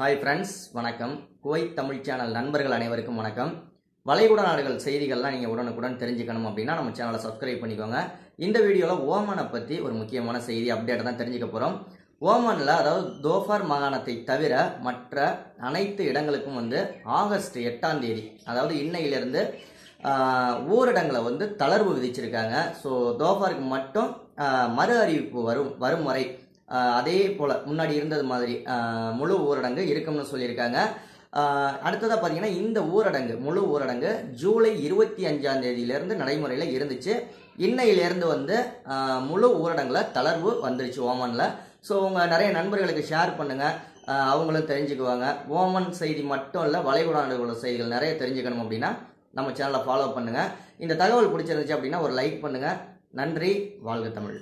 Hi friends வணக்கம். Kuwait Tamil channel நண்பர்கள் அனைவருக்கும் வணக்கம். வளைகுடா நாடுகள் செய்திகள்லாம் நீங்கள் உடனுக்குடன் தெரிஞ்சுக்கணும் அப்படின்னா நம்ம சேனலை சப்ஸ்கிரைப் பண்ணிக்கோங்க. இந்த வீடியோவில் ஓமனை பற்றி ஒரு முக்கியமான செய்தி அப்டேட்டை தான் தெரிஞ்சுக்க போகிறோம் ஓமனில் அதாவது தோஃபார் மாகாணத்தை தவிர மற்ற அனைத்து இடங்களுக்கும் வந்து ஆகஸ்ட் எட்டாம் தேதி அதாவது இன்னையிலிருந்து ஊரடங்களை வந்து தளர்வு விதிச்சிருக்காங்க. ஸோ தோஃபாருக்கு மட்டும் மறு அறிவிப்பு வரும் வரும் வரை அதே போல் முன்னாடி இருந்தது மாதிரி முழு ஊரடங்கு இருக்கும்னு சொல்லியிருக்காங்க. அடுத்ததாக பார்த்தீங்கன்னா இந்த ஊரடங்கு முழு ஊரடங்கு ஜூலை இருபத்தி அஞ்சாம் தேதியிலேருந்து நடைமுறையில் இருந்துச்சு. இன்னையிலேருந்து வந்து முழு ஊரடங்கில் தளர்வு வந்துருச்சு ஓமனில். ஸோ உங்கள் நிறைய நண்பர்களுக்கு ஷேர் பண்ணுங்கள் அவங்களும் தெரிஞ்சுக்குவாங்க. ஓமன் செய்தி மட்டும் இல்லை வளைகுடா நாடுகளோட செய்திகள் நிறைய தெரிஞ்சுக்கணும் அப்படின்னா நம்ம சேனலை ஃபாலோ பண்ணுங்கள் இந்த தகவல் பிடிச்சிருந்துச்சு அப்படின்னா ஒரு லைக் பண்ணுங்கள் நன்றி வாழ்க தமிழ்.